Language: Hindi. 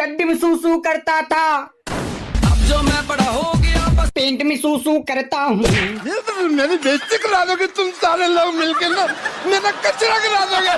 चड्डी में सूसू करता था। अब जो मैं बड़ा हो गया पेंट में सूसू करता हूँ। तो मेरी बेइज्जती करा दोगे तुम सारे लोग मिलके ना मेरा कचरा करा दोगे।